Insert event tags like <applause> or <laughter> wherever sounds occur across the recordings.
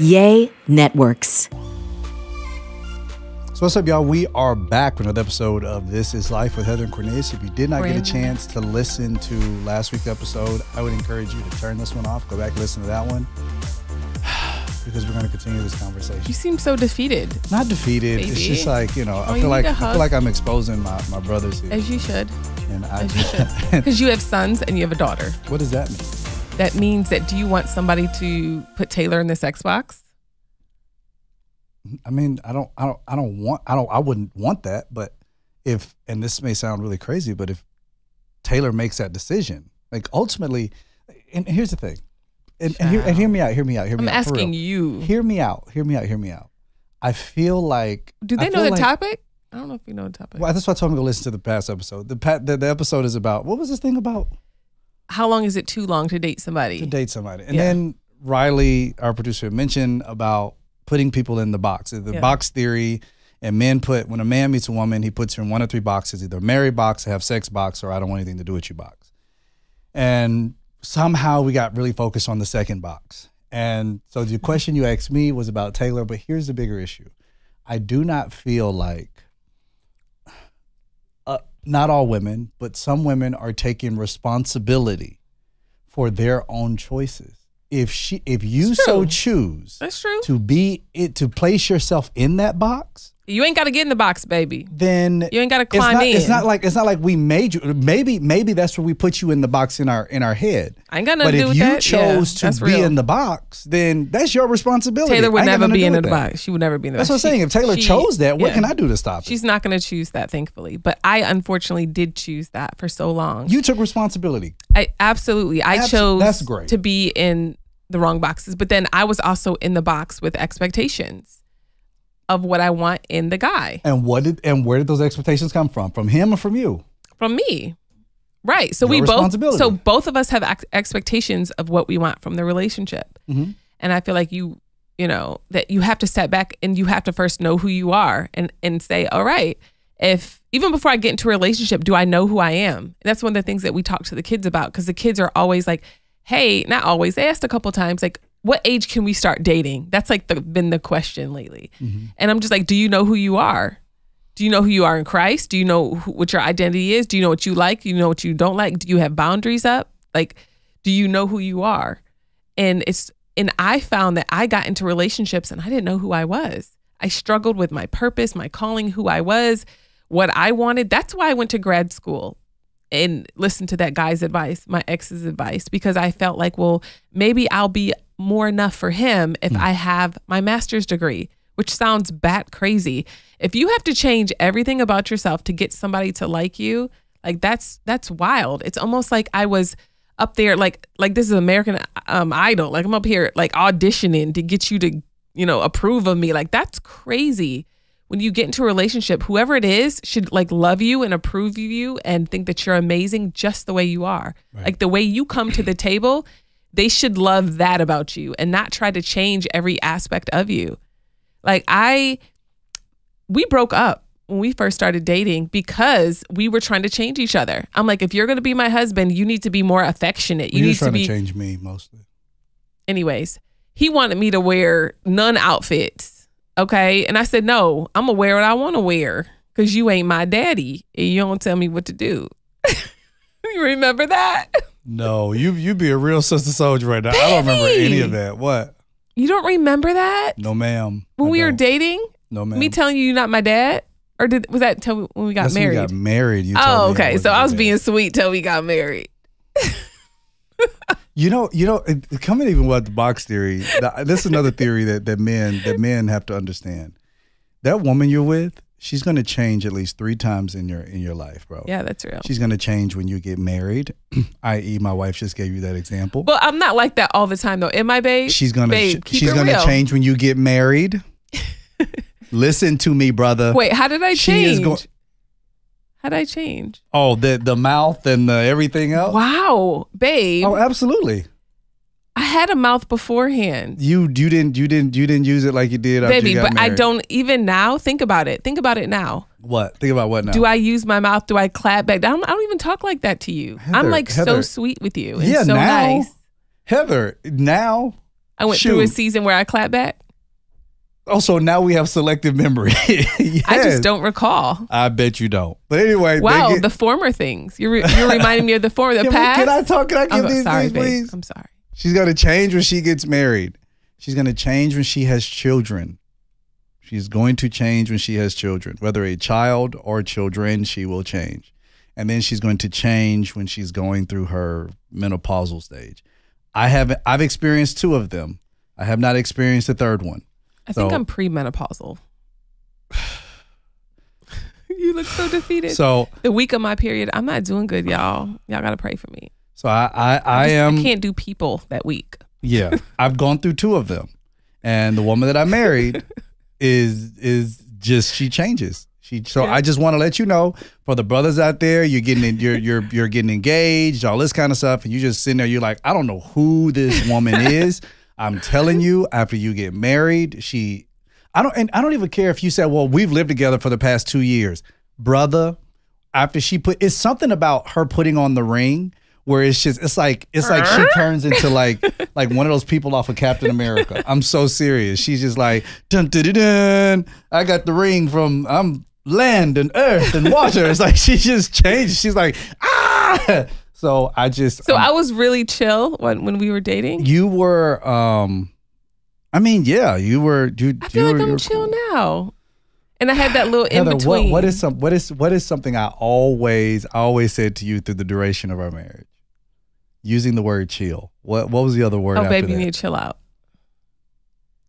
YEA Networks. So what's up, y'all? We are back with another episode of This Is Life with Heather and Cornelius. If you did not get a chance to listen to last week's episode, I would encourage you to turn this one off, go back and listen to that one, <sighs> because we're going to continue this conversation. You seem so defeated, Not defeated. It's just like you know, Oh, I feel like need a I feel like I'm exposing my, my brothers here, as you should, and I as you should, <laughs> <laughs> because you have sons and you have a daughter. what does that mean? That means that do you want somebody to put Taylor in this Xbox? I mean, I don't, I don't, I don't want, I don't, I wouldn't want that. But if, and this may sound really crazy, but if Taylor makes that decision, like ultimately, and here's the thing, and, and, hear, and hear me out, hear me out, hear me out. I'm out. for asking you. Hear me out, hear me out, hear me out. I feel like. Do they know the like- topic? I don't know if you know the topic. Well, that's why I told him to go listen to the past episode. The, the the episode is about what was this thing about? How long is it too long to date somebody? To date somebody, and Yeah. then Riley, our producer, mentioned about putting people in the box, the Yeah. box theory. And men put when a man meets a woman, he puts her in one of three boxes: either marry box, have sex box, or I don't want anything to do with you box. And somehow we got really focused on the second box. And so the <laughs> question you asked me was about Taylor, but here's the bigger issue: I do not feel like not all women, but some women are taking responsibility for their own choices. If she, if you so choose That's true. to be it to place yourself in that box, You ain't got to get in the box, baby. then You ain't got to it's climb not, in. It's not like it's not like we made you. Maybe maybe that's where we put you in the box in our in our head. I ain't got But nothing to do if you that. Yeah, chose to be real. in the box, then that's your responsibility. Taylor would never be in the that. box. She would never be in the That's box. That's what I'm saying. If Taylor she- chose that, what yeah. can I do to stop it? She's not going to choose that, thankfully. But I unfortunately did choose that for so long. You took responsibility. I absolutely. I chose that's great. to be in the wrong boxes, but then I was also in the box with expectations of what I want in the guy And what did and where did those expectations come from? From him or from you? from me. Right. So Your we both so both of us have ex- expectations of what we want from the relationship. Mhm. And I feel like you you know that you have to step back and you have to first know who you are and and say, "All right, if even before I get into a relationship, do I know who I am?" And that's one of the things that we talk to the kids about because the kids are always like, "Hey, not always. They asked a couple times like, what age can we start dating?" That's like the been the question lately. And I'm just like, "Do you know who you are?" Do you know who you are in Christ? Do you know who, what your identity is? Do you know what you like? Do you know what you don't like? Do you have boundaries up? Like, do you know who you are? And it's and I found that I got into relationships and I didn't know who I was. I struggled with my purpose, my calling, who I was, what I wanted. That's why I went to grad school and listened to that guy's advice, my ex's advice, because I felt like, well, maybe I'll be more enough for him if I have my master's degree, which sounds bat crazy. If you have to change everything about yourself to get somebody to like you, like that's that's wild. It's almost like I was up there like like this is American um Idol. Like I'm up here like auditioning to get you to, you know, approve of me. Like that's crazy. When you get into a relationship, whoever it is should like love you and approve of you and think that you're amazing just the way you are. Like the way you come to the table, they should love that about you and not try to change every aspect of you. Like I we broke up when we first started dating because we were trying to change each other. I'm like, if you're gonna be my husband, you need to be more affectionate. You You're need trying to to, be change me mostly. anyways. He wanted me to wear none outfits. Okay. And I said, no, I'm gonna wear what I want to wear because you ain't my daddy and you don't tell me what to do. <laughs> you remember that? No, you you be a real sister soldier right now. I don't remember any of that. What? You don't remember that? No, ma'am. When I we were don't. dating? No, ma'am. Me telling you you're not my dad? Or did was that till when we got That's when married? we got married. You told oh, okay. So I was dad. being sweet till we got married. You know, you know, coming even with the box theory. th- This is another theory that that men that men have to understand. That woman you're with, she's going to change at least three times in your in your life, bro. Yeah, that's real. She's going to change when you get married, <clears throat> i.e., my wife just gave you that example. Well, I'm not like that all the time though. Am I, babe? she's gonna babe, she's gonna change when you get married. <laughs> Listen to me, brother. Wait, how did I She change? is go- how did I change? Oh, the the mouth and the everything else. Wow, babe. Oh, absolutely. I had a mouth beforehand. You you didn't you didn't you didn't use it like you did after Baby, you got but I don't even now think about it. Think about it now. What? Think about what now? Do I use my mouth? Do I clap back? I don't, I don't even talk like that to you. I'm Heather, like so sweet with you. And Yeah, so now. nice. Heather, now I went through a season where I clap back. Oh, also, now we have selective memory. yes. <laughs> I just don't recall. I bet you don't. But anyway, Wow, get- the former things. You're re- you're reminding me of the former, the can, we- past. can I talk? Can I give I'm these sorry, things, please? I'm sorry. She's gonna change when she gets married. She's gonna change when she has children. She's going to change when she has children. Whether a child or children, she will change. And then she's going to change when she's going through her menopausal stage. I have I've experienced two of them. I have not experienced the third one. I think I'm premenopausal. <laughs> you look so defeated. So the week of my period, I'm not doing good, y'all. Y'all gotta pray for me. So I I, I just- am I can't do people that week. Yeah, I've gone through two of them, and the woman that I married <laughs> is is just she changes. She so I just want to let you know for the brothers out there, you're getting in, you're you're you're getting engaged, all this kind of stuff, and you just sitting there, you're like, I don't know who this woman <laughs> is. I'm telling you, after you get married, she, I don't, and I don't even care if you said, well, we've lived together for the past two years, brother. After she put, it's something about her putting on the ring where it's just it's like it's like she turns into like <laughs> like one of those people off of Captain America. I'm so serious. She's just like dun dun dun. dun. I got the ring from I'm land and earth and water. It's like <laughs> she just changed. She's like ah. So I just So um, I was really chill when when we were dating. you were um I mean yeah you were you I feel you like were, I'm chill cool. now. And I had that little <sighs> in between. what, what is some what is what is something I always always said to you through the duration of our marriage? Using the word chill. What what was the other word Oh, baby, you need to chill out.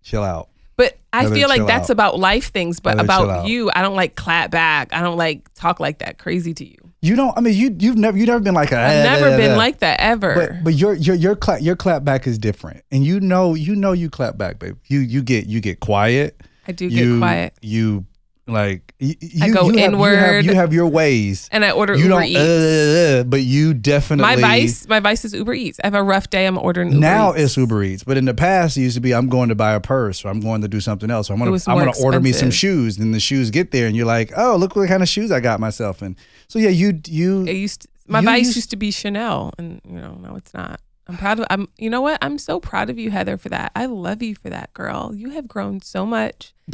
chill out. But I feel like that's out. about life things. But chill about you, I don't like clap back. I don't like talk like that crazy to you. You don't. I mean, you you've never you've never been like a. I've eh, never eh, been eh, like that ever. But but your your your clap your clap back is different, and you know you know you clap back, babe. You you get you get quiet. I do you, get quiet. You like you, I you, go you have- you have, inward. you have your ways. And I order You Uber don't. Eats. Uh, but you definitely. my vice, my vice is Uber Eats. I have a rough day. I'm ordering Uber Now Eats. it's Uber Eats, but in the past it used to be I'm going to buy a purse or I'm going to do something else. Or I'm gonna I'm gonna order me some shoes. Then the shoes get there and you're like, oh, look what kind of shoes I got myself in. So yeah, you you It used to, my vice used- used, to be Chanel, and you know now it's not. I'm proud of. I'm. You know what? I'm so proud of you, Heather, for that. I love you for that, girl. You have grown so much, <laughs>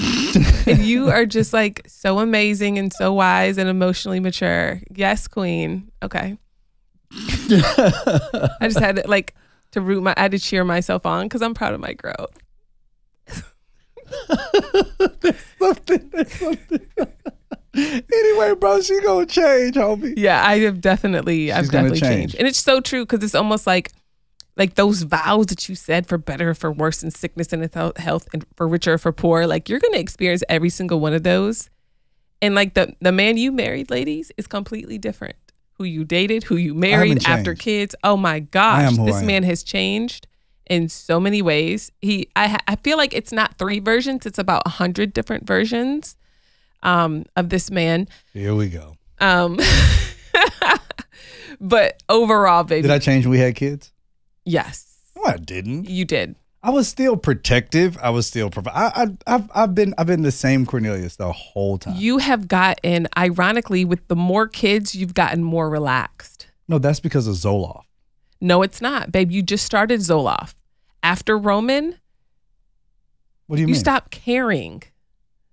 and you are just like so amazing and so wise and emotionally mature. Yes, Queen. Okay. I just had to like to root my. I had to cheer myself on because I'm proud of my growth. <laughs> something, there's something. anyway, bro, she gonna change, homie. Yeah, I have definitely, I've She's definitely change. changed, and it's so true because it's almost like, like those vows that you said for better, for worse, in sickness and in health- and for richer, for poor. Like you're gonna experience every single one of those, and like the the man you married, ladies, is completely different. Who you dated, who you married after kids. Oh my gosh, this man has changed in so many ways. He, I, I feel like it's not three versions; it's about a hundred different versions um, of this man. Here we go. Um, <laughs> but overall, baby, Did I change when we had kids? Yes, No, I didn't. you did. I was still protective. I was still. Prov- I, I, I've, I've been, I've been the same Cornelius the whole time. You have gotten, ironically, with the more kids, you've gotten more relaxed. no, that's because of Zoloft. No, it's not, babe. You just started Zoloft. After Roman, What do you, mean? you, mean? stopped caring.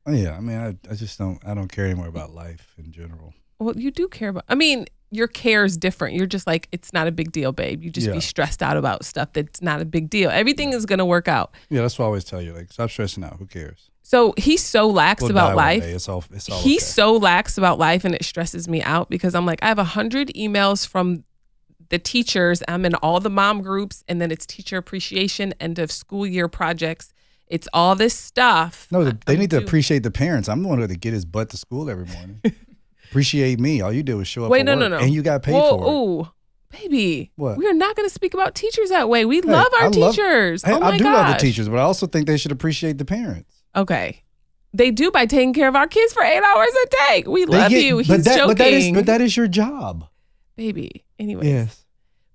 Oh, yeah, I mean, I, I just don't. I don't care anymore about life in general. Well, you do care about. I mean, your care is different. You're just like, it's not a big deal, babe. You just Yeah. be stressed out about stuff that's not a big deal. Everything is gonna work out. Yeah, that's what I always tell you. Like, stop stressing out. Who cares? So he's so lax We'll about life. It's all. It's all. he's okay. so lax about life and it stresses me out because I'm like, I have a hundred emails from the teachers. I'm in all the mom groups, and then it's teacher appreciation, end of school year projects. It's all this stuff. No, they- they need to appreciate the parents. I'm the one who had to get his butt to school every morning. <laughs> appreciate me. All you did was show up. Wait, for no, no, work, no. and you got paid Whoa, for it. Ooh, baby. What? We are not going to speak about teachers that way. We love our I love- teachers. Hey, oh my I do love the teachers, but I also think they should appreciate the parents. Okay. They do by taking care of our kids for eight hours a day. We love get- you. He's but that, joking. But that is, but that is your job. baby. Anyway. Yes,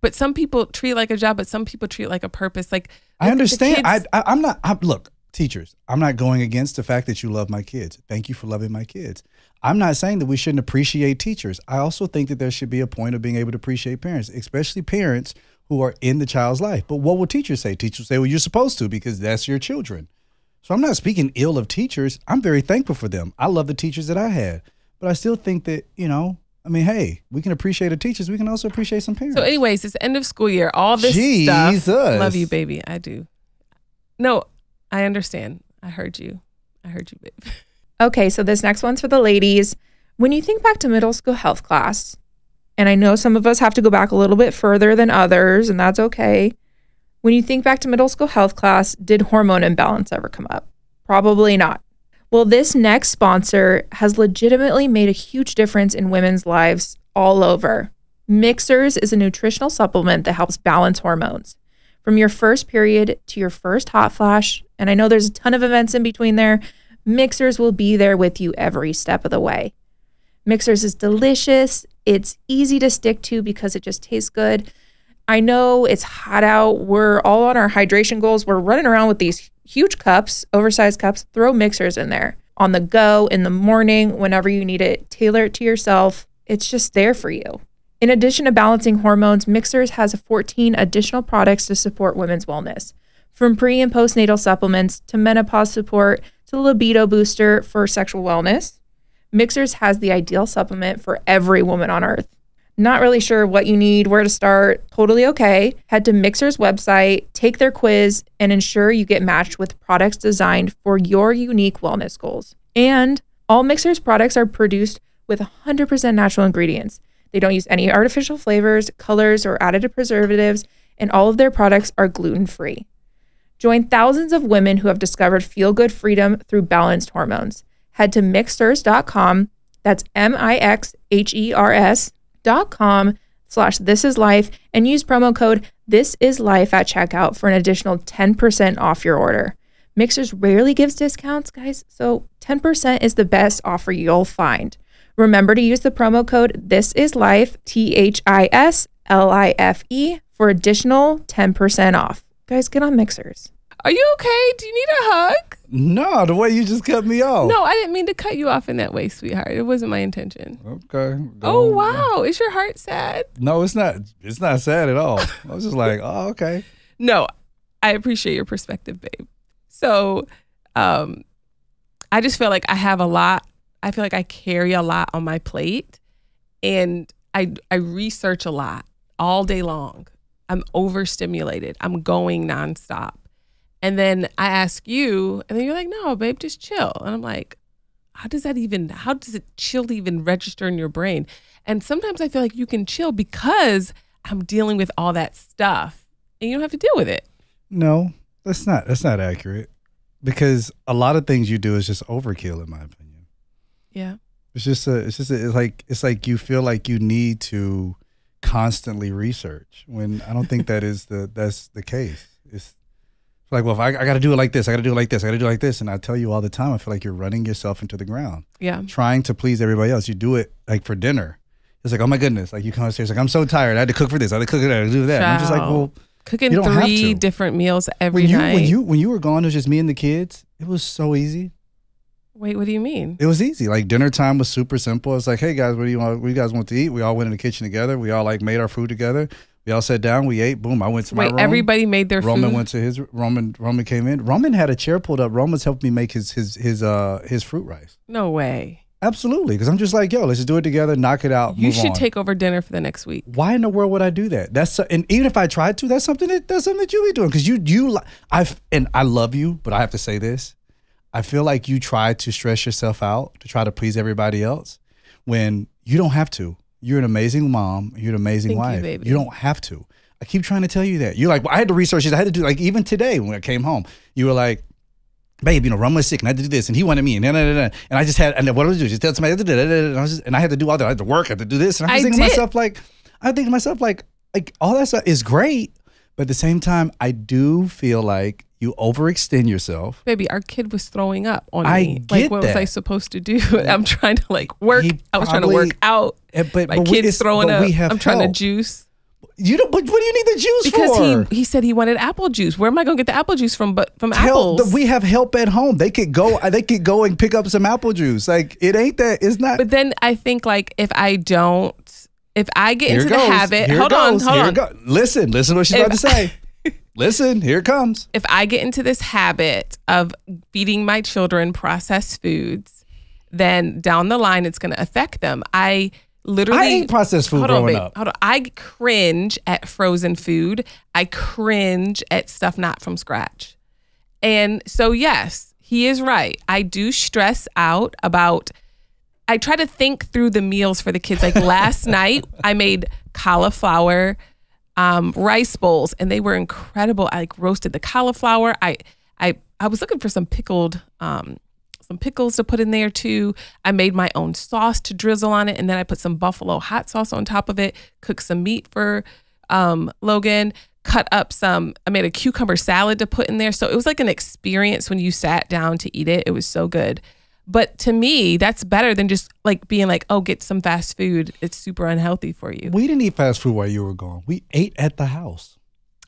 But some people treat it like a job, but some people treat it like a purpose. Like I understand. I, I, I'm not. I'm, look, teachers, I'm not going against the fact that you love my kids. Thank you for loving my kids. I'm not saying that we shouldn't appreciate teachers. I also think that there should be a point of being able to appreciate parents, especially parents who are in the child's life. But what will teachers say? Teachers say, well, you're supposed to because that's your children. So I'm not speaking ill of teachers. I'm very thankful for them. I love the teachers that I had. But I still think that, you know, I mean, hey, we can appreciate the teachers. We can also appreciate some parents. So, anyways, it's end of school year. All this Jesus. stuff. Love you, baby. I do. No, I understand. I heard you. I heard you, babe. <laughs> Okay, so this next one's for the ladies. When you think back to middle school health class, and I know some of us have to go back a little bit further than others, and that's okay. When you think back to middle school health class, did hormone imbalance ever come up? Probably not. Well, this next sponsor has legitimately made a huge difference in women's lives all over. MixHers is a nutritional supplement that helps balance hormones. From your first period to your first hot flash, and I know there's a ton of events in between there, MixHers will be there with you every step of the way. MixHers is delicious. It's easy to stick to because it just tastes good. I know it's hot out. We're all on our hydration goals. We're running around with these huge cups, oversized cups. Throw MixHers in there on the go in the morning, whenever you need it. Tailor it to yourself. It's just there for you. In addition to balancing hormones, MixHers has 14 additional products to support women's wellness. From pre and postnatal supplements to menopause support to libido booster for sexual wellness, MixHers has the ideal supplement for every woman on earth. Not really sure what you need, where to start, totally okay. Head to MixHers' website, take their quiz, and ensure you get matched with products designed for your unique wellness goals. And all MixHers' products are produced with 100% natural ingredients. They don't use any artificial flavors, colors, or added preservatives, and all of their products are gluten free. Join thousands of women who have discovered feel good freedom through balanced hormones. Head to MixHers.com. That's M I X H E R S.com slash this is life and use promo code this is life at checkout for an additional 10% off your order. MixHers rarely gives discounts, guys, so 10% is the best offer you'll find. Remember to use the promo code this is life T H I S L I F E for additional 10% off. Guys, get on MixHers. Are you okay? Do you need a hug? no, the way you just cut me off. No, I didn't mean to cut you off in that way, sweetheart. It wasn't my intention. Okay. go Oh on. wow, is your heart sad? No, it's not. It's not sad at all. <laughs> I was just like, oh, okay. No, I appreciate your perspective, babe. So, um, I just feel like I have a lot. I feel like I carry a lot on my plate, and I I research a lot all day long. I'm overstimulated. I'm going nonstop, and then I ask you, and then you're like, "No, babe, just chill." And I'm like, "How does that even? How does it chill even register in your brain?" And sometimes I feel like you can chill because I'm dealing with all that stuff, and you don't have to deal with it. No, that's not. That's not accurate. Because a lot of things you do is just overkill, in my opinion. Yeah. It's just a. It's just a, it's like it's like you feel like you need to constantly research when I don't think that is the that's the case. It's like well, if I, I got to do it like this, I got to do it like this, I got to do it like this, and I tell you all the time, I feel like you're running yourself into the ground, Yeah. trying to please everybody else. You do it like for dinner. It's like oh my goodness, like you come upstairs, like I'm so tired, I had to cook for this, I had to cook it, I had to do that. I'm just like well. Cooking You don't have three different meals every when you night. when you when you were gone, it was just me and the kids. It was so easy. Wait, what do you mean? It was easy. Like dinner time was super simple. It's like, hey guys, what do you want? What do you guys want to eat? We all went in the kitchen together. We all like made our food together. We all sat down. We ate. Boom. I went to my Wait, room. everybody made their Roman food. went to his. Roman Roman came in. Roman had a chair pulled up. Roman's helped me make his his his uh his fruit rice. no way. Absolutely, because I'm just like, yo, let's just do it together. Knock it out. You should on. take over dinner for the next week. Why in the world would I do that? That's so- and even if I tried to, that's something that that's something that you be doing because you you li- I've and I love you, but I have to say this. I feel like you try to stress yourself out to try to please everybody else when you don't have to. You're an amazing mom. You're an amazing Thank you, wife. baby. don't have to. I keep trying to tell you that. You're like, well, I had to research this. I had to do like even today when I came home. You were like, babe, you know, Rum was sick and I had to do this and he wanted me and da, da, da, and I just had and what do I do? Just tell somebody and I was just, and I had to do all that. I had to work. I had to do this. And I just thinking to myself like, I think to myself like, like all that stuff is great, but at the same time, I do feel like you overextend yourself. Baby, our kid was throwing up on I me. get like, what was. I supposed to do? <laughs> I'm trying to like work. He I was trying to work out. Eh, But My but kid's throwing up. We have I'm trying to juice You don't. But what do you need the juice because for? he he said he wanted apple juice. Where am I going to get the apple juice from? But from Tell apples. we have help at home. They could go. <laughs> They could go and pick up some apple juice. Like it ain't that. It's not. But then I think like if I don't, If I get Here into the habit, Here hold on, hold Here on. Listen, listen to what she's If- about to say. Listen, here it comes. if I get into this habit of feeding my children processed foods, then down the line it's going to affect them. I literally I ate processed food hold on, growing babe, up. Hold on. I cringe at frozen food. I cringe at stuff not from scratch. And so yes, he is right. I do stress out about I try to think through the meals for the kids. Like last <laughs> night, I made cauliflower um, rice bowls, and they were incredible. I like roasted the cauliflower. I I I was looking for some pickled um, some pickles to put in there too. I made my own sauce to drizzle on it, and then I put some buffalo hot sauce on top of it. Cooked some meat for um, Logan. Cut up some. I made a cucumber salad to put in there. So it was like an experience when you sat down to eat it. It was so good. But to me, that's better than just like being like, oh, get some fast food. It's super unhealthy for you. We didn't eat fast food while you were gone. We ate at the house.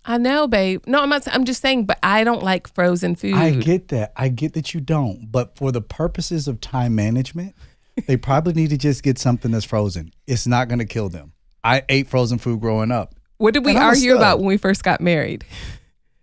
I know, babe. No, I'm not. I'm just saying, but I don't like frozen food. I get that. I get that you don't. But for the purposes of time management, they probably need to just get something that's frozen. It's not going to kill them. I ate frozen food growing up. what did we And I'm a argue about when we first got married? <laughs>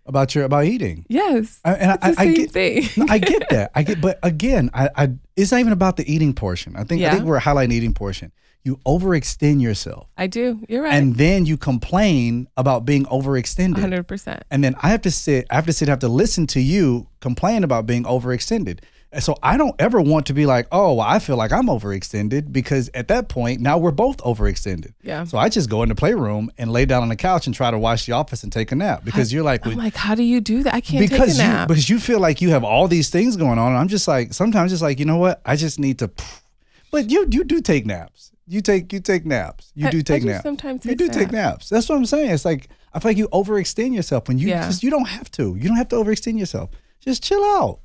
About your about eating. Yes, I, and I, the I same get, thing. No, I get that. I get, but <laughs> again, I, I it's not even about the eating portion. I think I think we're highlighting the eating portion. You overextend yourself, I do. You're right. and then you complain about being overextended. 100. percent And then I have to sit, I have to sit, I have to listen to you complain about being overextended. And so I don't ever want to be like, oh, well, I feel like I'm overextended because at that point, now we're both overextended. Yeah. So I just go in the playroom and lay down on the couch and try to watch The Office and take a nap because you're like, I'm like, how do you do that? I can't because take a you nap. because you feel like you have all these things going on. And I'm just like, sometimes just like, you know what? I just need to. But you you do take naps. You take you take naps. You I- do I take do naps. sometimes you do take naps. That's what I'm saying. It's like I feel like you overextend yourself when you Yeah. just you don't have to. You don't have to overextend yourself. Just chill out.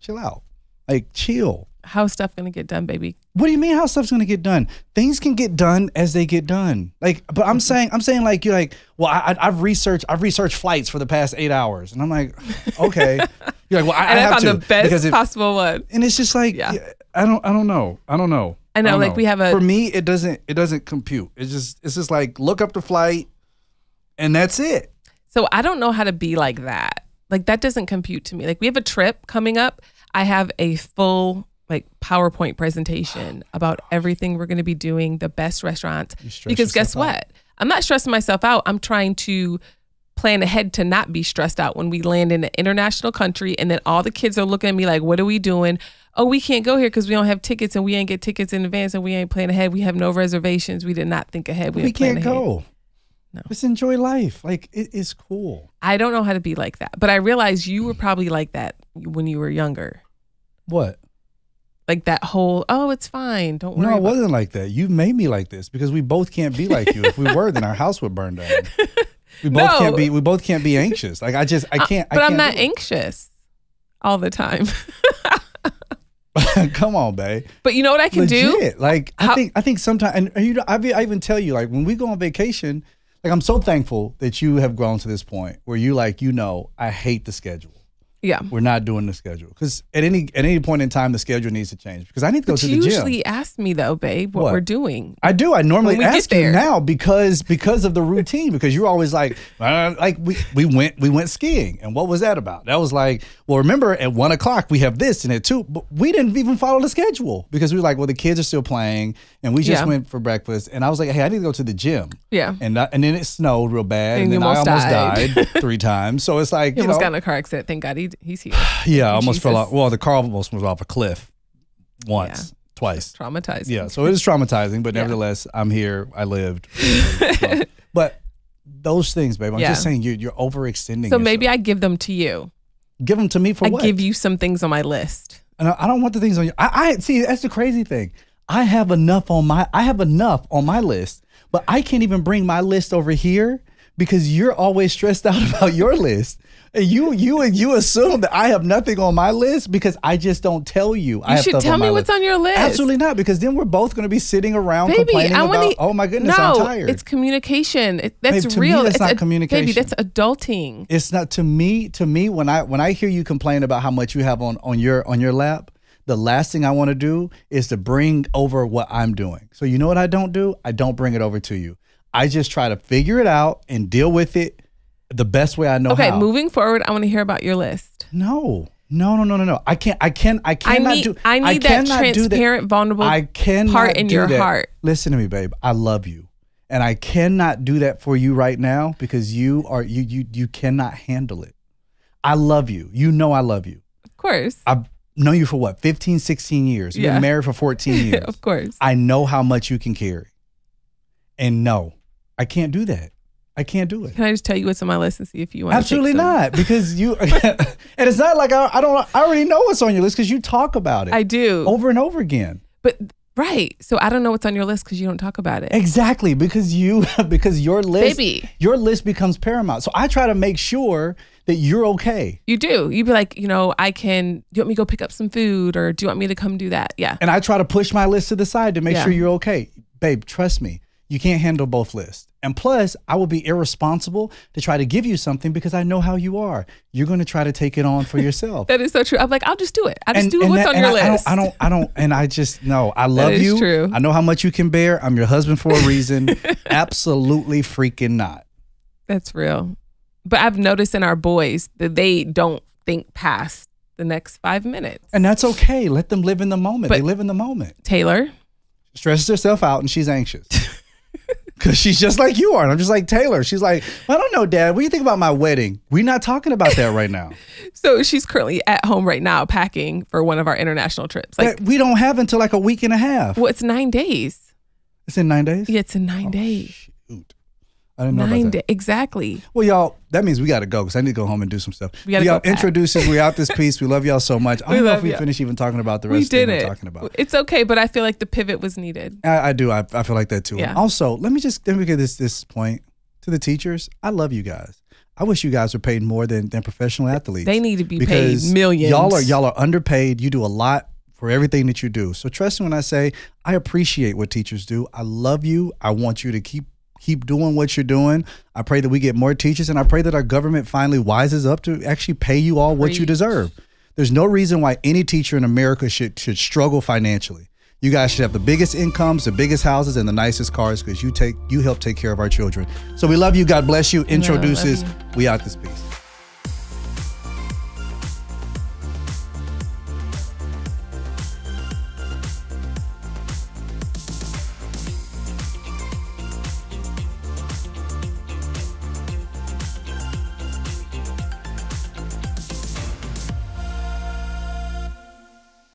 Chill out. Like chill. How's stuff gonna get done, baby? What do you mean how stuff's gonna get done? Things can get done as they get done. Like, but. I'm saying, I'm saying like you're like, well, I, I- I've researched, I've researched flights for the past eight hours, and I'm like, okay. <laughs> You're like, well, I, And I I, have found to the best if, possible one. and it's just like, Yeah. I don't, I don't know, I don't know. I know, don't like, we have a- for me, it doesn't, it doesn't compute. It's just, it's just like look up the flight, and that's it. So I don't know how to be like that. Like that doesn't compute to me. Like we have a trip coming up. I have a full like PowerPoint presentation <sighs> about everything we're going to be doing, the best restaurants. Because guess out. what? I'm not stressing myself out. I'm trying to plan ahead to not be stressed out when we land in an international country and then all the kids are looking at me like, what are we doing? Oh, we can't go here because we don't have tickets and we ain't get tickets in advance and we ain't plan ahead. We have no reservations. We did not think ahead. We, We can't ahead. go. No. Just enjoy life. Like it is cool. I don't know how to be like that, but I realize you were probably like that when you were younger. What? Like that whole, oh, it's fine. Don't worry. No, it wasn't like that. You made me like this because we both can't be like you. if we were, then our house would burn down. <laughs> We both No. can't be. We both can't be anxious. Like I just, I Uh, can't. but I I'm can't not do it. anxious all the time. <laughs> Come on, babe. but you know what I can do? Legit. Like I think, I think sometimes, and you know, I, be- I even tell you, like when we go on vacation, like I'm so thankful that you have grown to this point where you like, you know, I hate the schedule. Yeah. We're not doing the schedule because at any at any point in time, the schedule needs to change because I need to go But to the gym. You usually ask me though, babe, what, What? we're doing. I do. I normally When we get ask you now because because of the routine. Because you're always like, uh, like we we went we went skiing, and what was that about? That was like, well, remember at one o'clock we have this and at two, but we didn't even follow the schedule because we were like, well, the kids are still playing, and we just Yeah. went for breakfast, and I was like, hey, I need to go to the gym, Yeah. and that, and then it snowed real bad, And and, you then I almost almost died. died, three times. So it's <laughs> like, He you almost know, got in a car accident. Thank God he, he's here. <sighs> yeah, I almost fell off. Well, the car almost was off a cliff once, twice. Traumatized. Yeah, so it is traumatizing, but <laughs> Yeah. nevertheless, I'm here. I lived. <laughs> but those things, babe, I'm Yeah. just saying you're, you're overextending. So maybe I give them to you. give them to me for I what? give you some things on my list. and I, I don't want the things on you. I, I see. That's the crazy thing. I have enough on my. I have enough on my list, but I can't even bring my list over here because you're always stressed out <laughs> about your list. And you you and you assume that I have nothing on my list because I just don't tell you. I You have should tell me what's list. on your list. Absolutely not, because then we're both going to be sitting around Baby, complaining I about. oh my goodness, no, I'm tired. It's communication. It, that's to me, real. that's it's not a- Baby, communication. that's adulting. it's not to me. To me, when I when I hear you complain about how much you have on on your on your lap, the last thing I want to do is to bring over what I'm doing. So you know what I don't do? I don't bring it over to you. I just try to figure it out and deal with it the best way I know Okay, how. moving forward, I want to hear about your list. No. No, no, no, no, no. I can't I can I I cannot need do I need that cannot do transparent, vulnerable I cannot part in your that. heart. Listen to me, babe. I love you. And I cannot do that for you right now because you are you you you cannot handle it. I love you. You know I love you. Of course. I've known you for what, 15, 16 years. You've Yeah. been married for 14 <laughs> years. of course. I know how much you can carry. And no, I can't do that. I can't do it. Can I just tell you what's on my list and see if you want Absolutely not. Because you <laughs> and it's not like I, I don't I already know what's on your list because you talk about it I do. over and over again. But right. So I don't know what's on your list because you don't talk about it. Exactly, because you <laughs> because your list Baby. your list becomes paramount. So I try to make sure that you're okay. You do. You'd be like, you know, I can. Do you want me to go pick up some food, or do you want me to come do that? Yeah. And I try to push my list to the side to make Yeah. sure you're okay. Babe, trust me. You can't handle both lists. And plus, I would be irresponsible to try to give you something because I know how you are. You're going to try to take it on for yourself. <laughs> That is so true. I'm like, I'll just do it. I just And- do and what's that- on your I, list. I don't, I don't, I don't, and I just know I <laughs> love you. true. I know how much you can bear. I'm your husband for a <laughs> reason. Absolutely freaking not. That's real. But I've noticed in our boys that they don't think past the next five minutes. And that's okay. Let them live in the moment. But- they live in the moment. Taylor, Stresses herself out and she's anxious. Cause she's just like you are. And I'm just like Taylor. She's like, I don't know, Dad. What do you think about my wedding? We're not talking about that right now. <laughs> so she's currently at home right now packing for one of our international trips. Like, that we don't have until like a week and a half. well, it's nine days. It's in nine days. Yeah, it's in nine oh, days. Shoot. I didn't know Nine. Exactly. Well, y'all, that means we got to go because I need to go home and do some stuff. We gotta y'all go pack. introduces. We out this <laughs> piece. We love y'all so much. I We don't know love if we y'all. finish even talking about the We rest of did what it. we're talking about. It's okay, but I feel like the pivot was needed. I, I do. I, I feel like that too. Yeah. Also, let me just let me get this this point to the teachers. I love you guys. I wish you guys were paid more than than professional athletes. They need to be because paid millions. Y'all are y'all are underpaid. You do a lot for everything that you do. So trust me when I say I appreciate what teachers do. I love you. I want you to keep keep doing what you're doing. I pray that we get more teachers and I pray that our government finally wises up to actually pay you all what you deserve. There's no reason why any teacher in America should should struggle financially. You guys should have the biggest incomes, the biggest houses, and the nicest cars because you take you help take care of our children. So we love you. God bless you. Introduces. We out this piece.